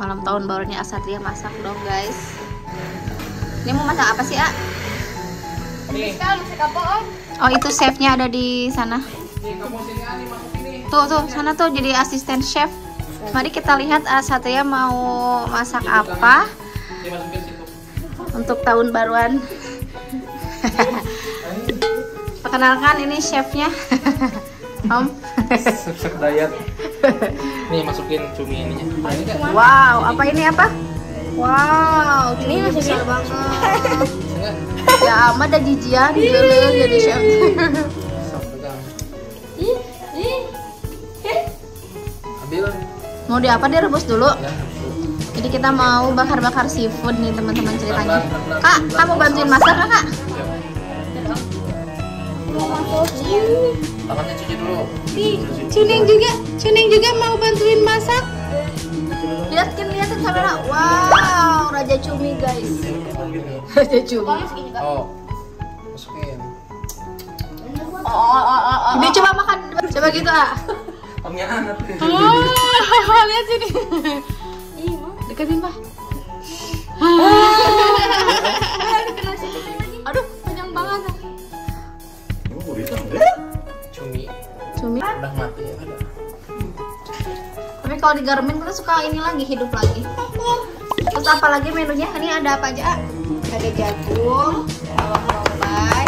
malam tahun barunya Asatria masak dong guys. Ini mau masak apa sih A? Oh itu chefnya ada di sana. Nih kamu sini ani masuk ini. Tuh tuh sana tuh jadi asisten chef. Mari kita lihat Asatria mau masak apa untuk tahun baruan. Perkenalkan ini chefnya. Om. Diet. Nih masukin cumi ininya. Ini. Wow apa ini apa? Wow Ini besar banget. Ya amat ada jijian dulu jadi chef. Mau di apa direbus dulu? Ya. Jadi kita mau bakar-bakar seafood nih teman-teman ceritanya. Kak, kamu bantuin masak nggak kak? Siap. Tangannya cuci dulu. Nih, Cuning juga, Cuning juga mau bantuin masak. Lihatin, lihatin kamera. Wow, Raja Cumi guys. Raja Cumi. Oh. Masukin. Oh, oh, oh, oh, oh. Ini coba makan, coba gitu ah. Omnya anak. Oh, lihat sini. Ih, mau. Deketin pak. Udah mati ya ada. Tapi kalau digarmin kita suka ini lagi hidup lagi. Terus apa lagi menunya? Ini ada apa aja? Ada jagung, bawang bombay.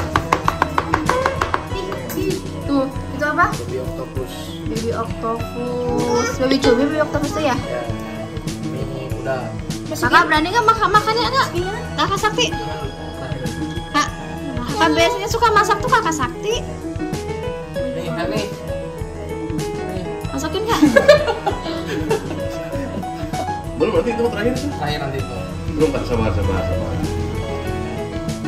Tuh, itu apa? Baby octopus. Baby octopus. Baby cumi, baby octopus tuh ya? Ya. Ini udah. Kakak berani nggak makan makannya enggak? Kakak Sakti. Kak, kakak biasanya suka masak tuh kakak Sakti. Nih, kan nih. Masakin kak? Belum berarti itu terakhir sih? terakhir nanti tuh. Belum Pak, sabar sabar sabar.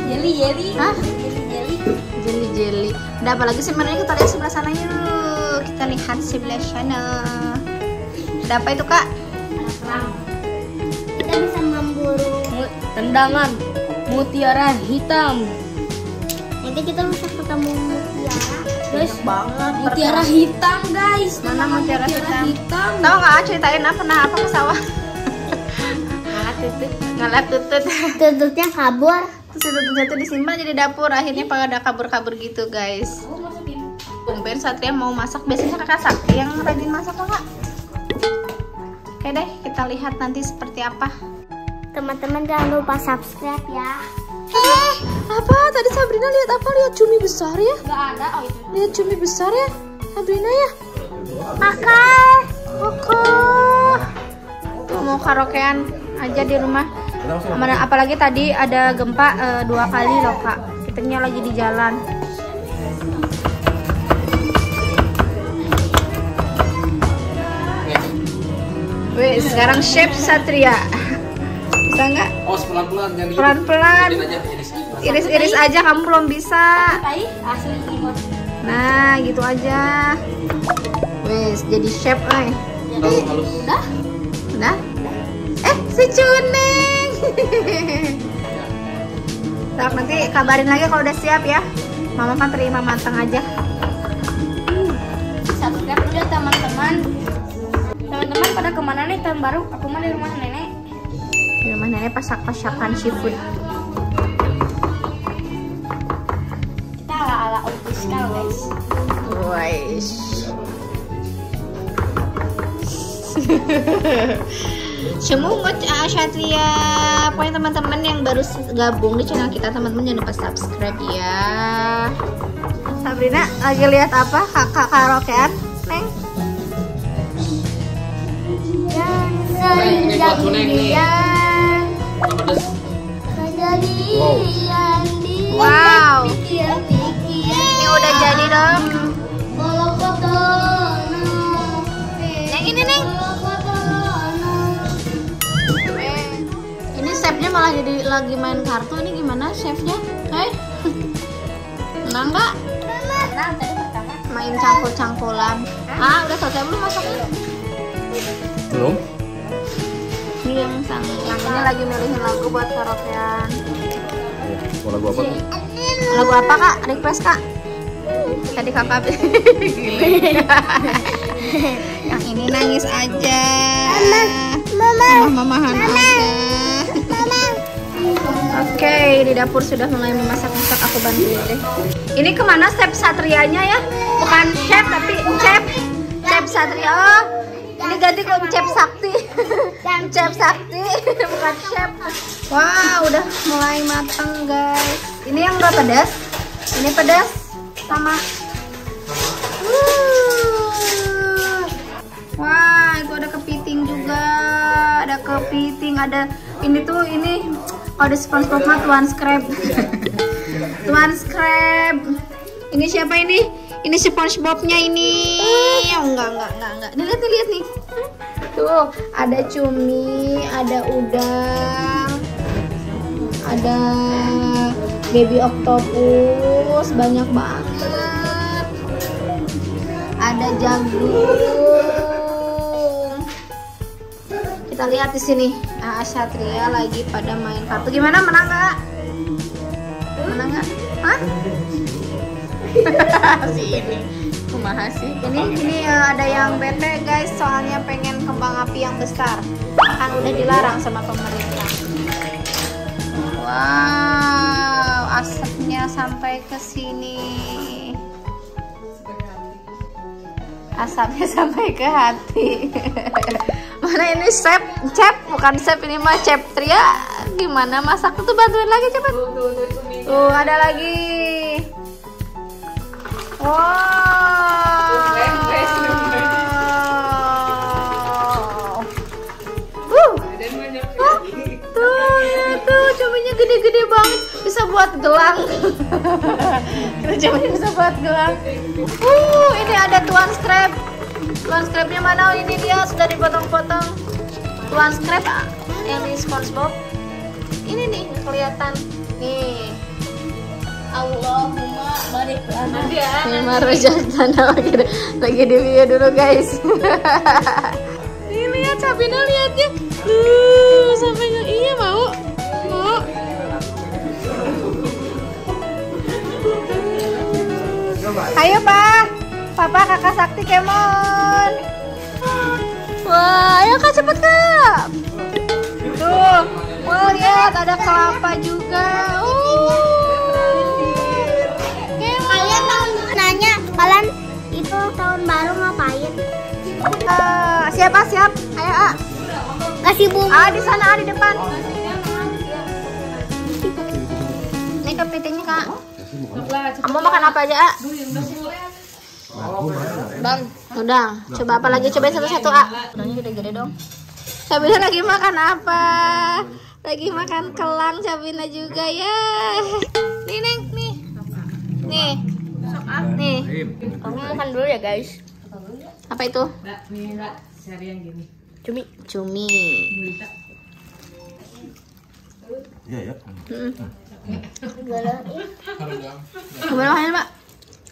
Jelly, jelly. Hah? Jelly, jelly. Jelly jelly. Ada apa lagi sih menunya kita lihat sebelah sana yuk. Kita lihat sebelah sana. Ada apa itu kak? Kita bisa memburu. Tendangan mutiara hitam. Nanti kita bisa ketemu mutiara. Guys, banget. mutiara hitam, guys. Mana Tendangan mutiara hitam? hitam. Tahu nggak ceritain apa pernah apa ke sawah? Ngalat tutut. Tutupnya kabur. Terus itu tutut itu disimpan jadi dapur. Akhirnya pada kabur-kabur gitu guys. Tumben Satria mau masak. Biasanya kakak Sakti yang rajin masak kok kak. Oke deh, kita lihat nanti seperti apa. Teman-teman jangan lupa subscribe ya. Apa? Tadi Sabrina lihat apa? Lihat cumi besar ya? Gak ada, oh itu. Lihat cumi besar ya? Sabrina ya? Makan. Oke. Tuh mau karaokean aja di rumah. Mana- Apalagi tadi ada gempa eh, dua kali loh kak. Kitanya lagi di jalan. Wih, sekarang chef Satria. Bisa nggak? Oh, pelan-pelan jangan dihidup. Pelan-pelan. Iris-iris aja, kamu belum bisa. Nah, gitu aja. Wes, jadi chef, eh. Udah? Udah? Eh, si Cuning. Tak nanti kabarin lagi kalau udah siap ya. Mama kan terima matang aja. Subscribe udah teman-teman. Teman-teman pada ke mana nih tahun baru? Aku mah di rumah nenek. Di rumah nenek pasak-pasakan seafood. Official guys. Semungut ah, Satria. Pokoknya teman-teman yang baru gabung di channel kita, teman-teman jangan lupa subscribe ya. Sabrina lagi lihat apa? Kakak karaokean, Neng? Wow. Wow. Udah jadi dong. Neng ini Neng. Eh, Ini chefnya malah jadi lagi main kartu. Ini gimana chefnya? Hai. Menang nggak? Tadi pertama. Main cangkul-cangkulan. Ah, udah selesai belum masaknya? Belum? Ini yang sang yang ini lagi milihin lagu buat karaokean. Mau lagu apa? Lagu apa kak? Request kak? Tadi kakak. Yang ini nangis aja. Mama, mamah-mamahan aja. Oke, di dapur sudah mulai memasak-masak. Aku bantuin deh. Ini ke mana chef Satrianya ya? Bukan chef tapi chef. Chef Satria. Oh, ini ganti ke chef Sakti. chef Sakti, bukan chef. Wah, udah mulai matang guys. Ini yang enggak pedas. Ini pedas sama. Uh. Wah, itu ada kepiting juga. Ada kepiting, ada ini tuh ini oh, ada SpongeBob mah Tuan Scrab. Tuan Scrab. Ini siapa ini? Ini SpongeBobnya ini. Oh, enggak, enggak, enggak, enggak. Nih, lihat nih, lihat nih. Tuh, ada cumi, ada udang, ada baby octopus, banyak banget. Ada jagung. Kita lihat di sini. Ah, Satria lagi pada main kartu. Gimana menang nggak? Menang nggak? Hah? si ini kumaha sih ini ini eh, ada yang bete guys soalnya pengen kembang api yang besar kan udah dilarang sama pemerintah wow asapnya sampai ke sini. Asapnya sampai ke hati. Mana ini chef chef bukan chef ini mah chef Tria. Gimana masak tuh bantuin lagi cepet tuh ada lagi. Wow. Wuh. Gede-gede banget, bisa buat gelang. Kita cabenya bisa buat gelang. Uh, ini ada tuan scrap. Tuan scrapnya mana? Oh, ini dia sudah dipotong-potong. Tuan scrap ah, yang di SpongeBob. Ini nih kelihatan. Nih. Allahumma barik lana. Memang Rojatana lagi, lagi di video dulu guys. Nih lihat Sabina lihatnya. Tuh, sampai yang iya. Mau. Ayo Pak. Papa Kakak Sakti Kemon. Wah, ayo Kak cepet Kak. Tuh. Wah, lihat ada kelapa juga. Uh. Kalian mau nanya, kalian itu tahun baru ngapain? Eh, siapa siap? Ayo A. Kasih bunga. A di sana A di depan. Ini kepitingnya kak. Kamu makan apa aja A? Bang, Udah. Coba apa lagi? Cobain satu-satu A. Udangnya gede-gede dong. Sabina lagi makan apa? Lagi makan kelang Sabina juga ya. Nih Neng, nih. Nih. Nih. kamu makan dulu ya guys. Apa itu? Cumi. Cumi. Iya ya.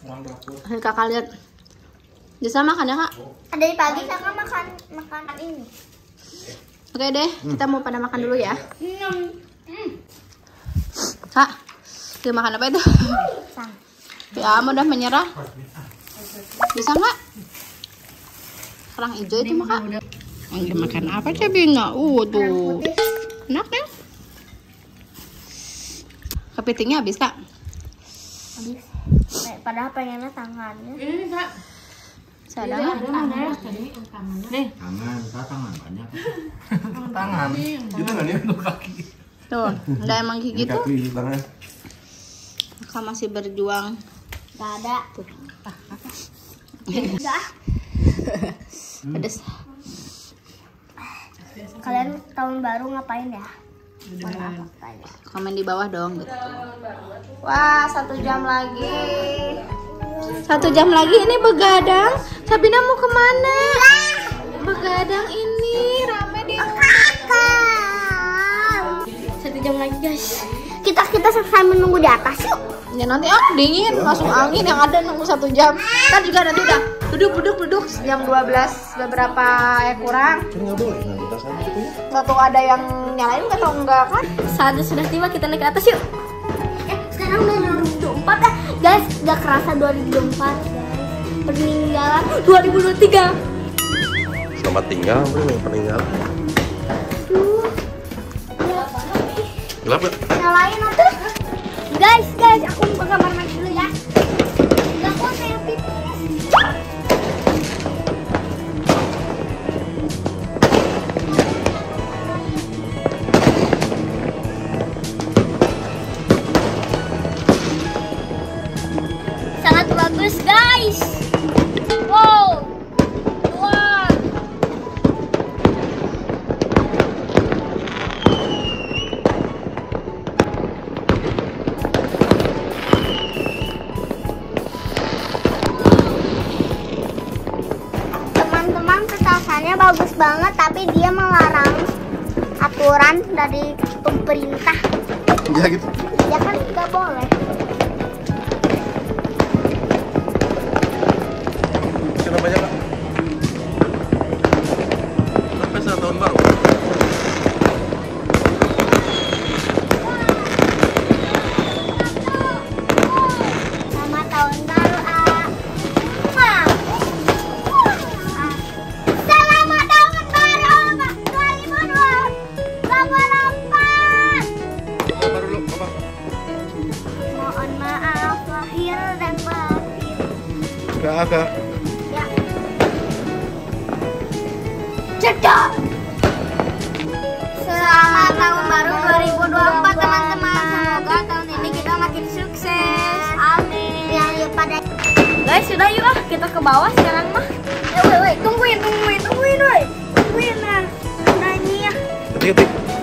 Orang dapur. Ayo kakak lihat. Bisa makan ya kak? Dari pagi kakak makan makanan ini. Oke deh, kita mau pada makan dulu ya. Kak, dia makan apa itu? Ya, Am udah menyerah. Bisa nggak? Kerang hijau itu mah kak. Lagi makan apa cabenya? Uh tuh, enak kan? Kepitingnya habis kak. Eh, Padahal pengennya tangannya. Sadar. Tangan, tangan banyak. Tangan. Itu nggak nih untuk kaki. Tuh, nggak emang gigi tuh. Kaki tangan. Kakak masih berjuang. Gak ada. Pedes. Kalian tahun baru ngapain ya? Ya? komen di bawah dong gitu. Wah, satu jam lagi. Satu jam lagi ini begadang. Sabina mau ke mana? Begadang ini rame di Satu jam lagi guys. Kita kita sambil nunggu di atas yuk. Ya nanti ah dingin, masuk angin yang ada nunggu satu jam. Kan juga nanti udah duduk duduk duduk jam 12 beberapa eh kurang. Nggak boleh kita ya. Nggak tahu ada yang nyalain nggak tahu enggak kan? Saatnya sudah tiba kita naik ke atas yuk. Eh, sekarang udah 2024 ya. Guys, gak kerasa 2024 guys peninggalan 2023 selamat tinggal bro peninggalan Duh. Ya, gelap nyalain atau guys guys aku ke kamar bagus banget tapi dia melarang aturan dari pemerintah Ya gitu. ya kan nggak boleh Kak. ya Selamat tahun baru 2024 teman-teman. Semoga tahun ini kita makin sukses. Amin. Ya, pada Guys, sudah yuk ah, kita ke bawah sekarang mah. Eh, wait, wait, tungguin, tungguin, tungguin, woi. Tungguin nah. Nanya. Ketik, ketik.